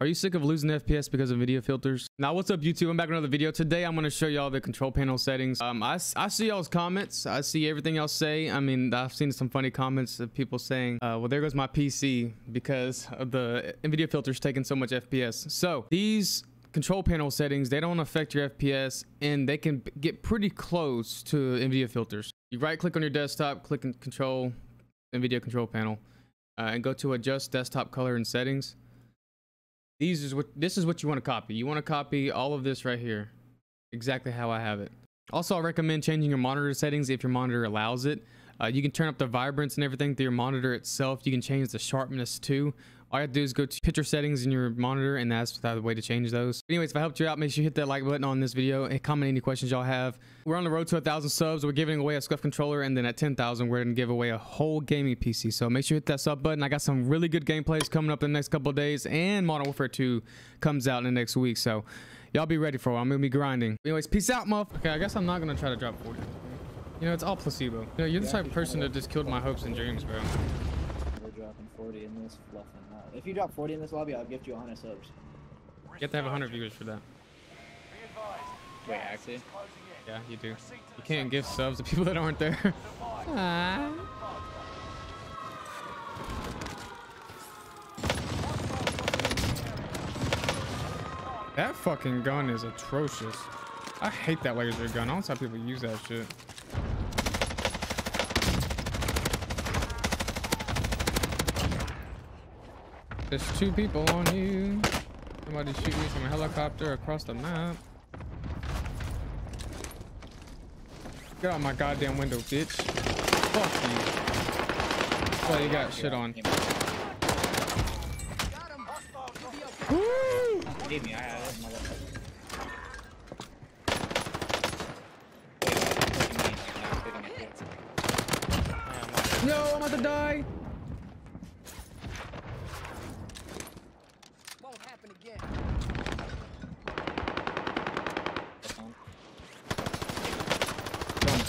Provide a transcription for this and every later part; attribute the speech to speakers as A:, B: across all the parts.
A: Are you sick of losing FPS because of video filters? Now, what's up YouTube? I'm back with another video. Today, I'm going to show y'all the control panel settings. Um, I, I see y'all's comments. I see everything y'all say. I mean, I've seen some funny comments of people saying, uh, well, there goes my PC because of the NVIDIA filters taking so much FPS. So these control panel settings, they don't affect your FPS and they can get pretty close to NVIDIA filters. You right click on your desktop, click control NVIDIA control panel uh, and go to adjust desktop color and settings these is what this is what you want to copy. You want to copy all of this right here. Exactly how i have it. Also i recommend changing your monitor settings if your monitor allows it. Uh, you can turn up the vibrance and everything through your monitor itself. You can change the sharpness too all you have to do is go to picture settings in your monitor and that's the way to change those. Anyways if i helped you out make sure you hit that like button on this video and comment any questions y'all have. We're on the road to a thousand subs. We're giving away a SCUF controller and then at 10,000 we're gonna give away a whole gaming pc so make sure you hit that sub button. I got some really good gameplays coming up in the next couple of days and modern warfare 2 comes out in the next week. So y'all be ready for it. I'm gonna be grinding. Anyways peace out muff. Okay i guess i'm not gonna try to drop 40 you know it's all placebo. You know, you're the type of person that just killed my hopes and dreams bro
B: 40 in this fluffing out. If you drop 40 in this lobby, I'll gift you 100 subs.
A: you have to have 100 viewers for that
B: Wait, actually?
A: Yeah, you do. You can't give subs to people that aren't there. Ah. That fucking gun is atrocious. I hate that laser gun. I don't see how people use that shit. There's two people on you. Somebody shoot me from a helicopter across the map. Get out my goddamn window, bitch. Fuck you. Well, you got shit on. Woo!
B: Leave me, I have it, motherfucker.
A: No, I'm about to die.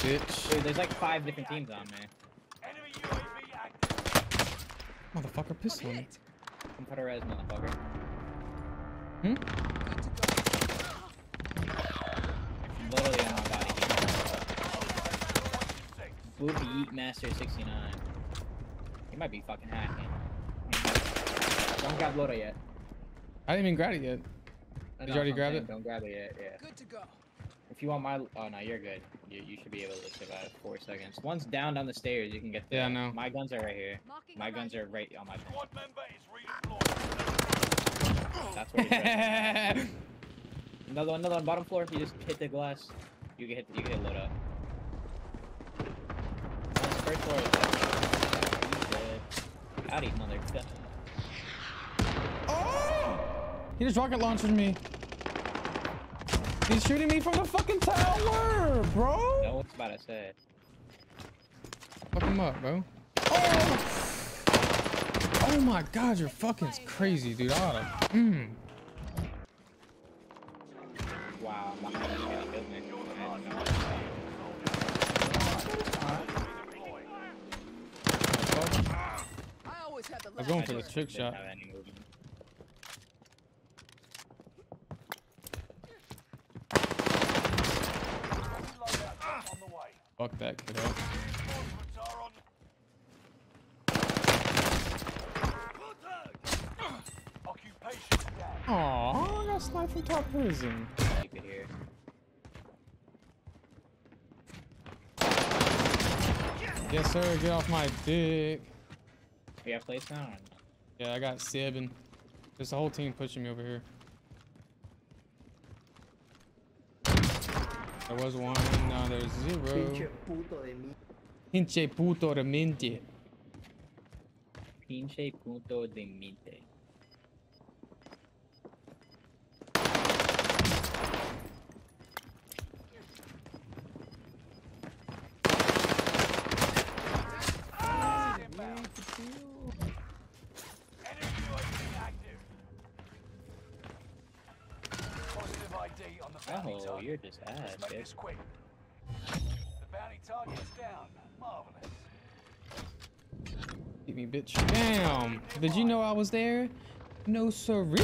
A: Bitch.
B: Dude, there's like five different teams on me.
A: Motherfucker, pistol me.
B: Come put a res, motherfucker.
A: Hmm?
B: Literally on my body. Boopy Eat Master 69. He might be fucking hacking. Don't grab Loda yet.
A: I didn't even grab it yet.
B: No,
A: Did you already
B: I'm
A: grab
B: saying
A: it?
B: Don't grab it yet, yeah.
C: Good to go.
B: If you want my, oh no, you're good. You, you should be able to survive four seconds. Once down down the stairs. You can get. There.
A: Yeah, I know.
B: My guns are right here.
C: Marking
B: My guns are right on my. That's where he's right. Another one, another one, bottom floor. If you just hit the glass, you can hit. You can hit load up. One's first floor. Is He's dead. Howdy, motherfucker.
A: He just rocket launches me. He's shooting me from the fucking tower, bro.
B: No, what's about to say?
A: Fuck him up, bro. Oh! Oh my god, you're fucking crazy, dude. I oughta. Mm.
B: Wow, my gonna kill me.
A: Fuck.
C: I always had the
A: I'm going for the trick
B: Didn't
A: shot.
B: have any movement.
A: Fuck that kid up. Aw, I got sniped from top prison.
B: You could hear.
A: Yes, sir. Get off my dick.
B: We have place now?
A: Yeah, I got seven. there's a whole team pushing me over here. There was one, now there's zero. Pinche puto de mente.
B: Pinche punto de mente. Oh, you're just ass, bitch.
D: quick. The bounty target's down. Marvelous.
A: Beat me, bitch. Damn. Did you know I was there? No siree.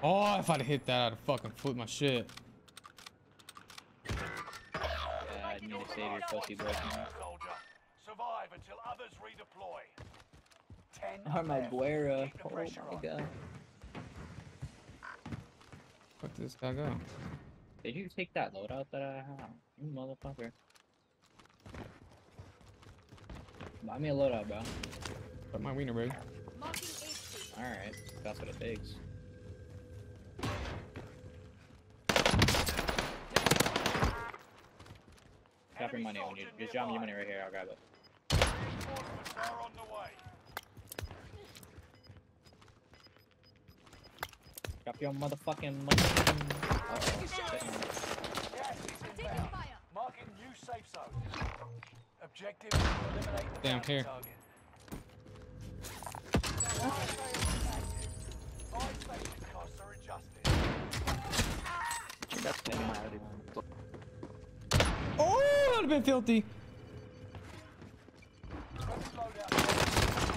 A: Oh, if I'd hit that, I'd have fucking flip my shit.
B: Yeah, I need to save your pussy boy.
D: Soldier. Survive until others redeploy. Ten left.
B: Armaguera. Oh my
D: on.
B: god.
A: Fuck this guy go.
B: Did you take that loadout that I have? You motherfucker. Buy me a loadout, bro.
A: Got my wiener, bro.
B: Alright, that's what it takes. Drop your money when you
D: soldier
B: just drop your money right here, I'll grab it.
D: Reinforcements are on the way.
B: Drop your motherfucking money. Oh,
D: eliminate the
A: Damn, here. Oh, that'd have been filthy.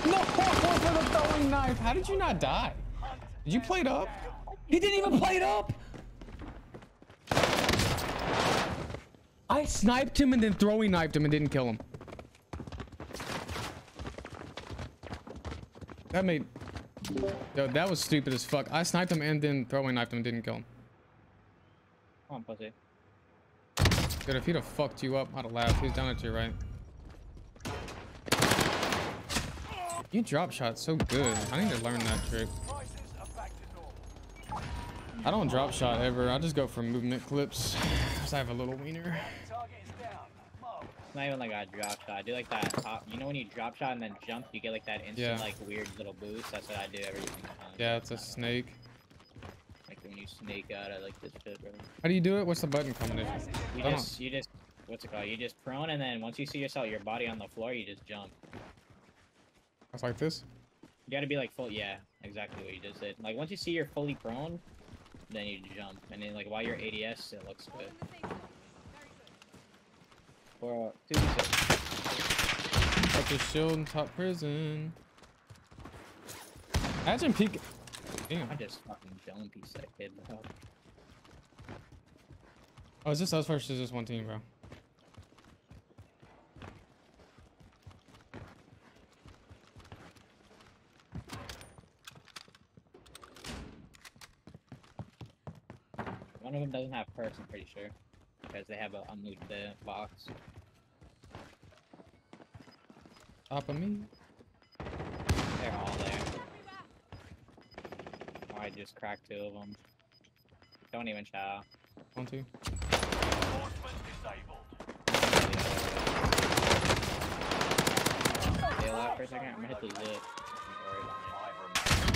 A: No, for the throwing knife. How did you not die? Did you play it up? He didn't even play it up. I sniped him and then throwing knifed him and didn't kill him. That made. Yo, that was stupid as fuck. I sniped him and then throwing knifed him and didn't kill him.
B: Come on, pussy.
A: Dude, if he'd have fucked you up, I'd have laughed. He's down at your right. You drop shot so good. I need to learn that trick. I don't drop shot ever. I just go for movement clips. Cause I have a little wiener.
D: Target is down. Mark.
B: It's not even like a drop shot. I do like that top. You know when you drop shot and then jump, you get like that instant
A: Yeah.
B: like weird little boost. That's what I do every single time.
A: Yeah, it's a snake.
B: Like when you snake out, I like this shit, bro.
A: How do you do it? What's the button combination?
B: You just, you just, what's it called? You just prone and then once you see yourself, your body on the floor, you just jump.
A: That's like this.
B: You gotta be like full, yeah, exactly what you just did. Like once you see you're fully prone, then you jump, and then like while you're ADS, it looks good. Or uh, two d six.
A: Got the shield in top prison. Imagine peek. Damn.
B: I just fucking dome piece that kid, bro.
A: Oh, is this us versus this one team, bro?
B: Doesn't have purse, I'm pretty sure, because they have a unlooted box.
A: Top of me.
B: They're all there. Oh, I just cracked two of them. Don't even chow.
A: One, two.
B: Stay alive for a second. I'm gonna hit the zip. Don't worry about it.
D: Five remain.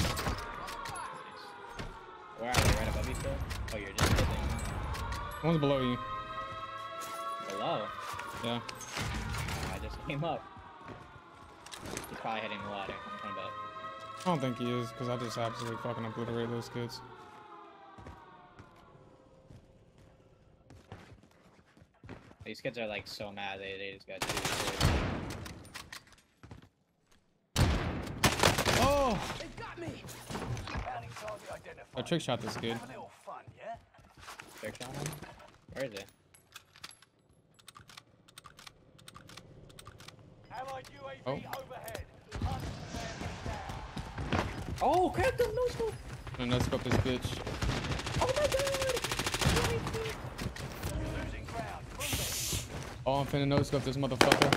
B: Where are they? Right above you still? Oh, you're just
A: One's below you.
B: below.
A: Yeah.
B: Oh, I just came up. He's probably hitting the ladder. I'm talking about.
A: I don't think he is, because I just absolutely fucking obliterate those kids.
B: These kids are like so mad they, they just got two.
A: Oh!
D: Bounty target identified.
A: I trick shot this kid.
D: Have a little fun, yeah?
B: Search on him. Where is it?
D: Allied UAV
A: Oh.
D: overhead. Hunt them down.
B: Oh, cracked him! No scope!
A: I'm scope this bitch.
B: Oh my god!
D: Losing ground. Move it.
A: Oh, I'm finna no scope this motherfucker.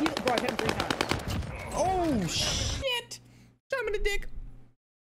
B: He, bro, I hit him three times.
A: Oh, shit!